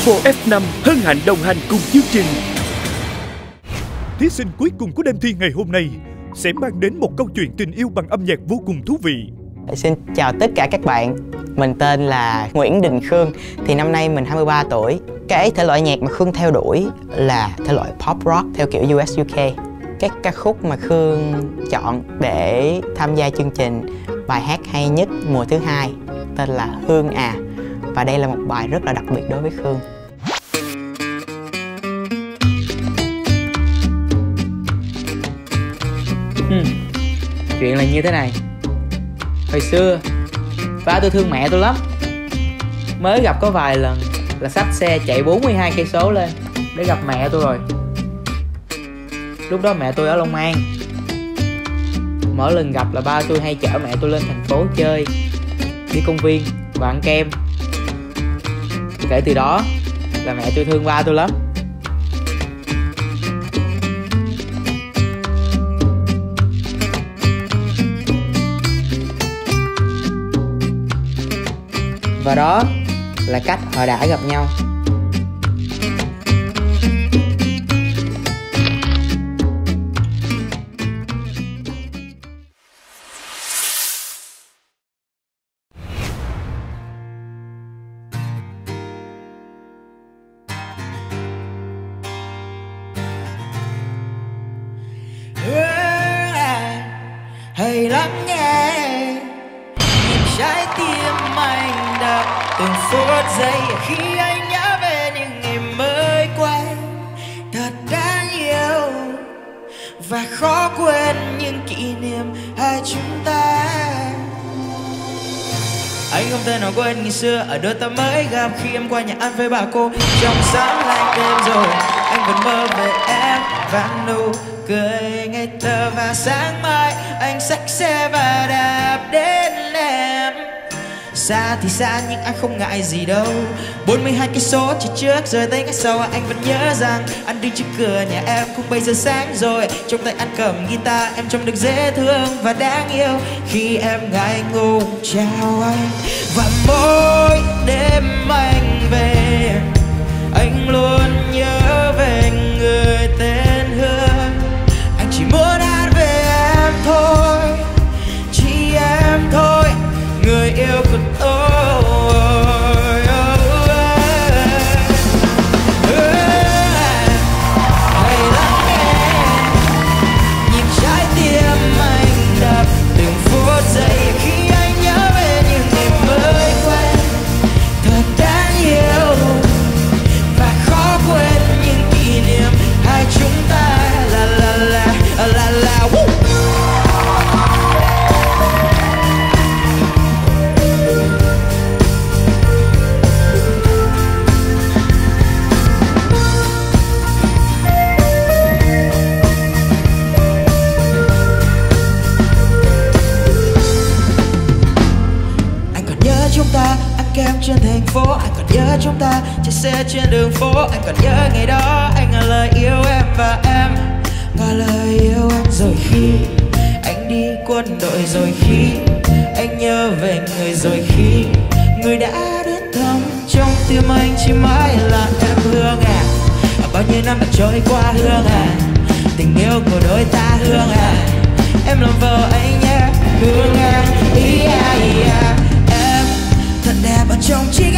Apple F5 hân hạnh đồng hành cùng chương trình. Thí sinh cuối cùng của đêm thi ngày hôm nay sẽ mang đến một câu chuyện tình yêu bằng âm nhạc vô cùng thú vị. Xin chào tất cả các bạn Mình tên là Nguyễn Đình Khương, Thì năm nay mình 23 tuổi Cái thể loại nhạc mà Khương theo đuổi là thể loại pop rock theo kiểu US UK Các ca khúc mà Khương chọn để tham gia chương trình, bài hát hay nhất mùa thứ hai tên là Hương à và đây là một bài rất là đặc biệt đối với Khương. Ừ. chuyện là như thế này. Hồi xưa ba tôi thương mẹ tôi lắm. Mới gặp có vài lần là xách xe chạy 42 cây số lên để gặp mẹ tôi rồi. Lúc đó mẹ tôi ở Long An. Mỗi lần gặp là ba tôi hay chở mẹ tôi lên thành phố chơi, đi công viên và ăn kem kể từ đó, là mẹ tôi thương ba tôi lắm. Và đó là cách họ đã gặp nhau. Hãy lắng nghe nhịp trái tim anh đập từng phút giây khi anh nhớ về những ngày mới quay thật đáng yêu và khó quên những kỷ niệm hai chúng ta. Anh không thể nào quên ngày xưa ở đôi ta mới gặp khi em qua nhà ăn với bà cô. Trong sáng lạnh đêm rồi, anh vẫn mơ về em và nụ cười ngày thơ và sáng mai, anh xách xe và đạp đến em. Xa thì xa nhưng anh không ngại gì đâu. 42 cây số chỉ trước rồi tới ngày sau, anh vẫn nhớ rằng anh đứng trước cửa nhà em. Cũng bây giờ sáng rồi, trong tay anh cầm guitar, em trông được dễ thương và đáng yêu. Khi em ngại ngùng chào anh, và mỗi đêm anh về, anh luôn nhớ chúng ta ăn kem trên thành phố, Anh còn nhớ chúng ta chạy xe trên đường phố, Anh còn nhớ ngày đó, anh ngỏ lời yêu em và em, ngỏ lời yêu em. Rồi khi anh đi quân đội, Rồi khi anh nhớ về người, Rồi khi người đã đến thăm, Trong tim anh chỉ mãi là em Hương à Bao nhiêu năm đã trôi qua Hương à Tình yêu của đôi ta Hương à Em làm vợ anh nhé. chão de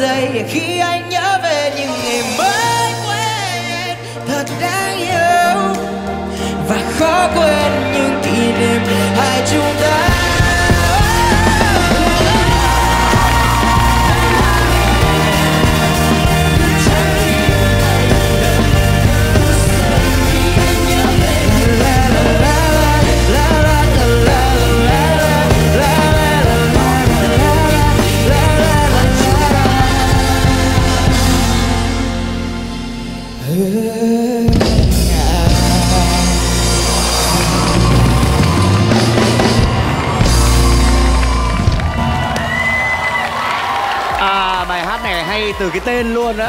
giây khi anh nhớ hay từ cái tên luôn đó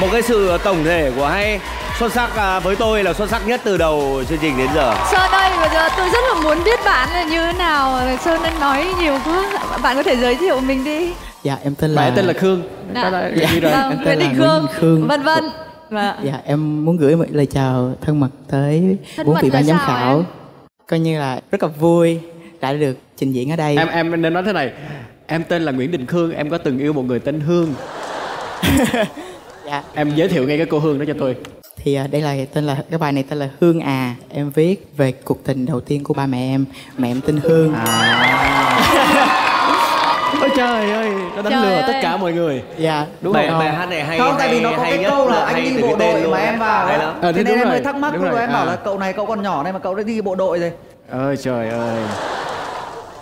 một cái sự tổng thể của hay xuất sắc à, với tôi là xuất sắc nhất từ đầu chương trình đến giờ Sơn ơi, bây giờ tôi rất là muốn biết bạn là như thế nào. Sơn đang nói nhiều quá. Bạn có thể giới thiệu mình đi. dạ em tên là bạn tên là khương. Đó là Dạ. rồi Vâng, em Nguyễn tên là Khương, Khương. vân vân. Và dạ em muốn gửi một lời chào thân mật tới Thân bốn vị ban giám khảo em? coi như là rất là vui đã được trình diễn ở đây em em nên nói thế này em tên là nguyễn đình khương em có từng yêu một người tên hương. Dạ. Em giới thiệu ngay cái cô hương đó cho tôi. Thì à, đây là tên là cái bài này tên là Hương à em viết về cuộc tình đầu tiên của ba mẹ em. Mẹ em tên Hương. Ôi trời ơi nó đánh Trời lừa ơi. tất cả mọi người. Dạ. Đúng bài, không bài hát này hay không tại vì nó có cái câu là anh đi bộ đội mà ấy. em vào lắm. Ờ, thế thế nên đúng em mới rồi, thắc mắc đúng lúc rồi, đó em bảo à. là cậu này cậu còn nhỏ này mà cậu đã đi bộ đội rồi. Ơi trời ơi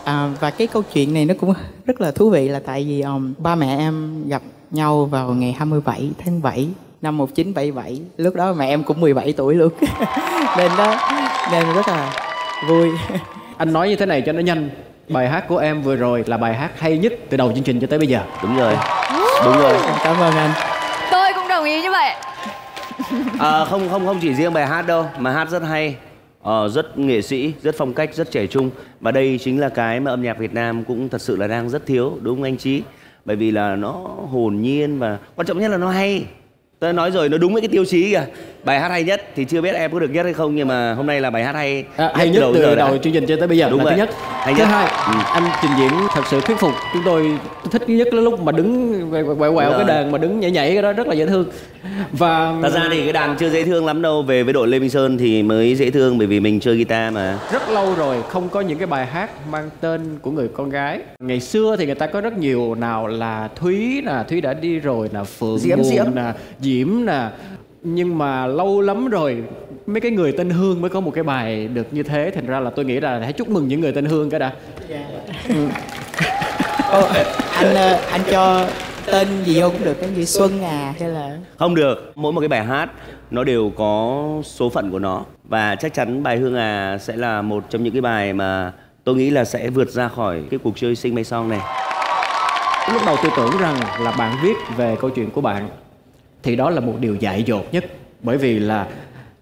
à, và cái câu chuyện này nó cũng rất là thú vị là tại vì um, ba mẹ em gặp nhau vào ngày 27 tháng 7 năm 1977 lúc đó mẹ em cũng 17 tuổi luôn. Nên đó nên rất là vui. Anh nói như thế này cho nó nhanh. Bài hát của em vừa rồi là bài hát hay nhất từ đầu chương trình cho tới bây giờ. Đúng rồi. Đúng rồi. Cảm ơn anh. Tôi cũng đồng ý như vậy. à, không không không chỉ riêng bài hát đâu mà hát rất hay Ờ, rất nghệ sĩ, rất phong cách, rất trẻ trung và đây chính là cái mà âm nhạc Việt Nam cũng thật sự là đang rất thiếu, đúng không anh Chí? bởi vì là nó hồn nhiên và quan trọng nhất là nó hay tôi nói rồi nó đúng với cái tiêu chí kìa bài hát hay nhất thì chưa biết em có được nhất hay không nhưng mà hôm nay là bài hát hay À, hay nhất từ đầu đã. chương trình cho tới bây giờ Đúng là vậy. thứ nhất Hay thứ nhất. hai Ừ. anh trình diễn thật sự thuyết phục chúng tôi thích nhất cái lúc mà đứng quẹo quẹo, cái rồi. đàn mà đứng nhảy nhảy cái đó rất là dễ thương và Thật ra thì cái đàn chưa dễ thương lắm đâu Về với đội Lê Minh Sơn thì mới dễ thương Bởi vì mình chơi guitar mà rất lâu rồi không có những cái bài hát mang tên của người con gái ngày xưa thì người ta có rất nhiều nào là thúy nè thúy đã đi rồi nè phượng Diễm, Diễm. nè diễm nè. Nhưng mà lâu lắm rồi mấy cái người tên hương mới có một cái bài được như thế. Thành ra là tôi nghĩ là hãy chúc mừng những người tên hương cái đã. Ô, anh ờ, anh cho tên gì vô cũng được cái gì Xuân à hay là? Không được Mỗi một cái bài hát Nó đều có số phận của nó. Và chắc chắn bài Hương À Sẽ là một trong những cái bài mà Tôi nghĩ là sẽ vượt ra khỏi cái cuộc chơi sinh may song này. Lúc đầu tôi tưởng rằng là bạn viết về câu chuyện của bạn thì đó là một điều dại dột nhất bởi vì là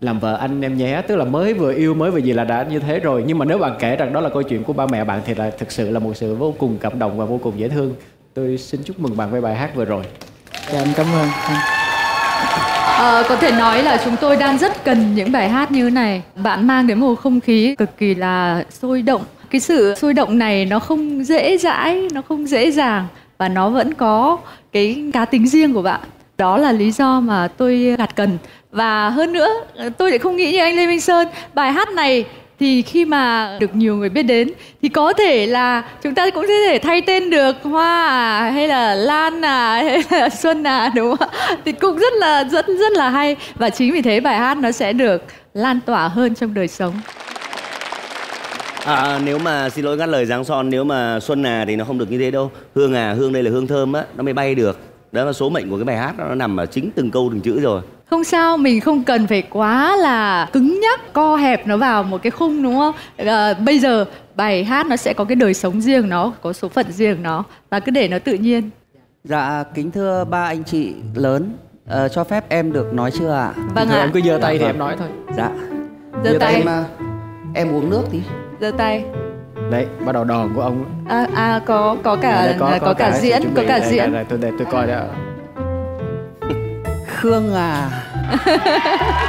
làm vợ anh em nhé tức là mới vừa yêu mới vừa gì là đã như thế rồi nhưng mà nếu bạn kể rằng đó là câu chuyện của ba mẹ bạn thì là thực sự là một sự vô cùng cảm động và vô cùng dễ thương tôi xin chúc mừng bạn với bài hát vừa rồi dạ em cảm ơn Ờ, có thể nói là chúng tôi đang rất cần những bài hát như thế này. Bạn mang đến một không khí cực kỳ là sôi động. Cái sự sôi động này nó không dễ dãi, nó không dễ dàng và nó vẫn có cái cá tính riêng của bạn. Đó là lý do mà tôi gạt cần. Và hơn nữa, tôi lại không nghĩ như anh Lê Minh Sơn. Bài hát này thì khi mà được nhiều người biết đến thì có thể là chúng ta cũng có thể thay tên được Hoa à, hay là Lan à hay là Xuân à đúng không ạ? Thì cũng rất là rất rất là hay và chính vì thế bài hát nó sẽ được lan tỏa hơn trong đời sống. à, Nếu mà xin lỗi ngắt lời Giáng Son Nếu mà Xuân À thì nó không được như thế đâu Hương À Hương đây là hương thơm á Nó mới bay được đó là số mệnh của cái bài hát đó, Nó nằm ở chính từng câu từng chữ rồi Không sao, mình không cần phải quá là cứng nhắc, co hẹp nó vào một cái khung đúng không? À, bây giờ bài hát nó sẽ có cái đời sống riêng nó, có số phận riêng nó và cứ để nó tự nhiên. dạ kính thưa ba anh chị lớn ờ, cho phép em được nói chưa ạ Vâng Thôi ạ. em cứ giơ tay thì Dạ em nói thôi dạ Giơ tay, em em uống nước tí giơ tay. Đấy bắt đầu đòn của ông À, à có có cả Đây, có, cả, sự diễn, có cả Đây, diễn. đây, đây, tôi để tôi coi đã. Khương à.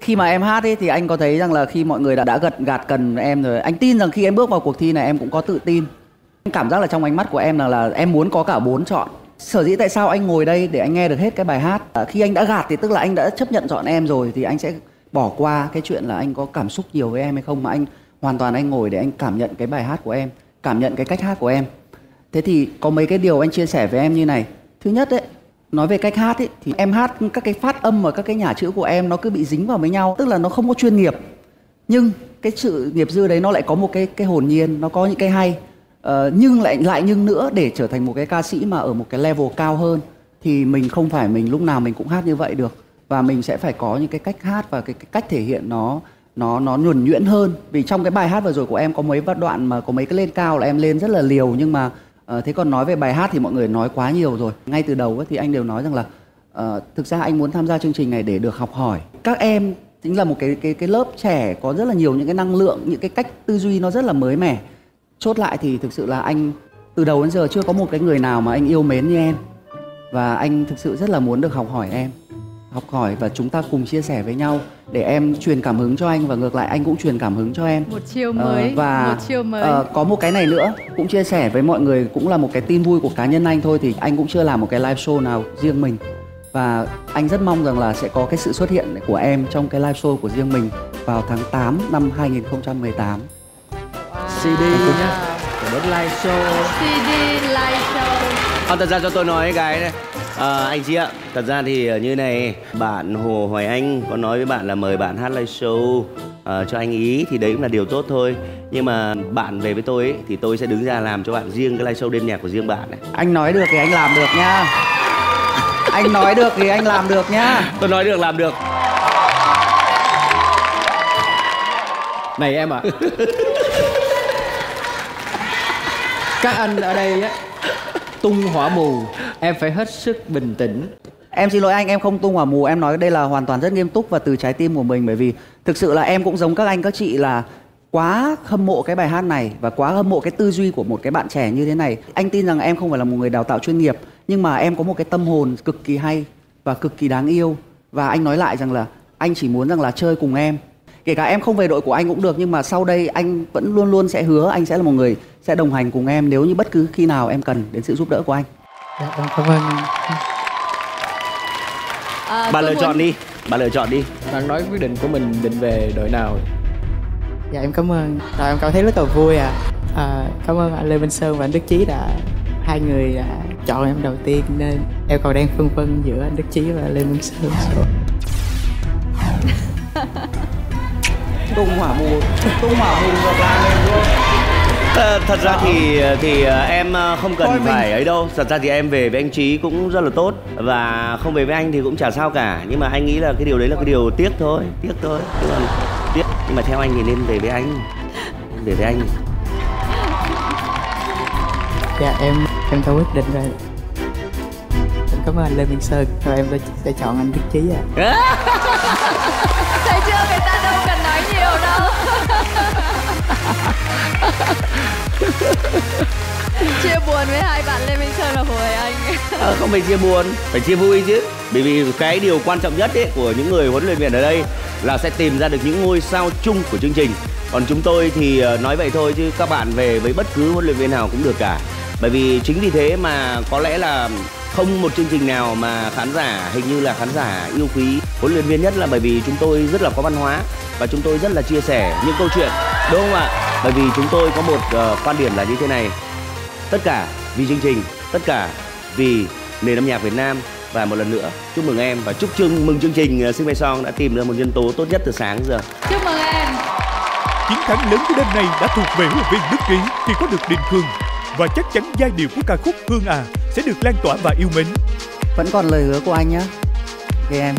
Khi mà em hát ấy thì anh có thấy rằng là khi mọi người đã đã gật gạt cần em rồi anh tin rằng khi em bước vào cuộc thi này em cũng có tự tin. Em cảm giác là trong ánh mắt của em là là em muốn có cả bốn chọn. Sở dĩ tại sao anh ngồi đây để anh nghe được hết cái bài hát? À, khi anh đã gạt thì tức là anh đã chấp nhận chọn em rồi thì anh sẽ bỏ qua cái chuyện là anh có cảm xúc nhiều với em hay không mà anh hoàn toàn anh ngồi để anh cảm nhận cái bài hát của em cảm nhận cái cách hát của em Thế thì có mấy cái điều anh chia sẻ với em như này. Thứ nhất đấy, nói về cách hát ấy thì em hát các cái phát âm và các cái nhả chữ của em nó cứ bị dính vào với nhau, tức là nó không có chuyên nghiệp. Nhưng cái sự nghiệp dư đấy nó lại có một cái cái hồn nhiên, nó có những cái hay. Ờ, nhưng lại lại nhưng nữa để trở thành một cái ca sĩ mà ở một cái level cao hơn thì mình không phải mình lúc nào mình cũng hát như vậy được và mình sẽ phải có những cái cách hát và cái, cái cách thể hiện nó nó nó nhuần nhuyễn hơn. Vì trong cái bài hát vừa rồi của em có mấy đoạn mà có mấy cái lên cao là em lên rất là liều nhưng mà uh, thế còn nói về bài hát thì mọi người nói quá nhiều rồi. Ngay từ đầu ấy, thì anh đều nói rằng là uh, thực ra anh muốn tham gia chương trình này để được học hỏi. Các em chính là một cái cái cái lớp trẻ có rất là nhiều những cái năng lượng những cái cách tư duy nó rất là mới mẻ. Chốt lại thì thực sự là anh từ đầu đến giờ chưa có một cái người nào mà anh yêu mến như em. Và anh thực sự rất là muốn được học hỏi em học hỏi và chúng ta cùng chia sẻ với nhau để em truyền cảm hứng cho anh và ngược lại anh cũng truyền cảm hứng cho em. Một chiều mới uh, và một chiều mới. uh, có một cái này nữa cũng chia sẻ với mọi người cũng là một cái tin vui của cá nhân anh thôi thì anh cũng chưa làm một cái live show nào riêng mình. Và anh rất mong rằng là sẽ có cái sự xuất hiện của em trong cái live show của riêng mình vào tháng 8 năm 2018 wow. CD nhá. Đến live show. CD live show. À, thật ra cho tôi nói cái này À, anh chị ạ, thật ra thì như này Bạn Hồ Hoài Anh có nói với bạn là mời bạn hát live show à, cho anh ý Thì đấy cũng là điều tốt thôi. Nhưng mà bạn về với tôi ấy, thì tôi sẽ đứng ra làm cho bạn riêng cái live show đêm nhạc của riêng bạn này. Anh nói được thì anh làm được nha Anh nói được thì anh làm được nhá. Tôi nói được làm được. Này em ạ. À. Các anh ở đây á tung hỏa mù. Em phải hết sức bình tĩnh. Em xin lỗi anh, em không tung hỏa mù. Em nói đây là hoàn toàn rất nghiêm túc và từ trái tim của mình, bởi vì thực sự là em cũng giống các anh các chị là quá hâm mộ cái bài hát này và quá hâm mộ cái tư duy của một cái bạn trẻ như thế này. Anh tin rằng em không phải là một người đào tạo chuyên nghiệp, nhưng mà em có một cái tâm hồn cực kỳ hay và cực kỳ đáng yêu. Và anh nói lại rằng là anh chỉ muốn rằng là chơi cùng em kể cả em không về đội của anh cũng được nhưng mà sau đây anh vẫn luôn luôn sẽ hứa anh sẽ là một người sẽ đồng hành cùng em nếu như bất cứ khi nào em cần đến sự giúp đỡ của anh. Dạ em cảm ơn. À, bà lựa muốn... chọn đi bà lựa chọn đi. Bạn nói quyết định của mình định về đội nào? Dạ em cảm ơn. Rồi em cảm thấy rất là vui à, à cảm ơn anh lê minh sơn và anh đức chí đã hai người đã chọn em đầu tiên nên em còn đang phân vân giữa anh đức chí và lê minh sơn tung hỏa mù. Tung hỏa mù ngược lại lên luôn. À, thật ra thì thì ờ, em ờ, không cần Thôi phải mình... ấy đâu. Thật ra thì em về với anh trí cũng rất là tốt. Và không về với anh thì cũng chả sao cả. Nhưng mà anh nghĩ là cái điều đấy là cái điều tiếc thôi. Tiếc thôi. Chứ còn tiếc. Nhưng mà theo anh thì nên về với anh. Về với anh. Dạ em em đã quyết định rồi. Cảm ơn anh lê minh sơn. Rồi em sẽ chọn anh đức chí à buồn với hai bạn Lê Minh Sơn và Hồ Hoài Anh. À, không phải chia buồn. Phải chia vui chứ. Bởi vì cái điều quan trọng nhất ấy của những người huấn luyện viên ở đây là sẽ tìm ra được những ngôi sao chung của chương trình. Còn chúng tôi thì ờ, nói vậy thôi chứ các bạn về với bất cứ huấn luyện viên nào cũng được cả. Bởi vì chính vì thế mà có lẽ là không một chương trình nào mà khán giả hình như là khán giả yêu quý huấn luyện viên nhất là bởi vì chúng tôi rất là có văn hóa và chúng tôi rất là chia sẻ những câu chuyện đúng không ạ? Bởi vì chúng tôi có một uh, quan điểm là như thế này tất cả vì chương trình tất cả vì nền âm nhạc Việt Nam. Và một lần nữa chúc mừng em và chúc chương mừng chương trình uh, Sing My Song đã tìm ra một nhân tố tốt nhất từ sáng giờ. Chúc mừng em. Chiến thắng lớn của đêm nay đã thuộc về huấn luyện viên Đức Trí khi có được Đình Khương và chắc chắn giai điệu của ca khúc Hương à sẽ được lan tỏa và yêu mến. Vẫn còn lời hứa của anh nhé ok em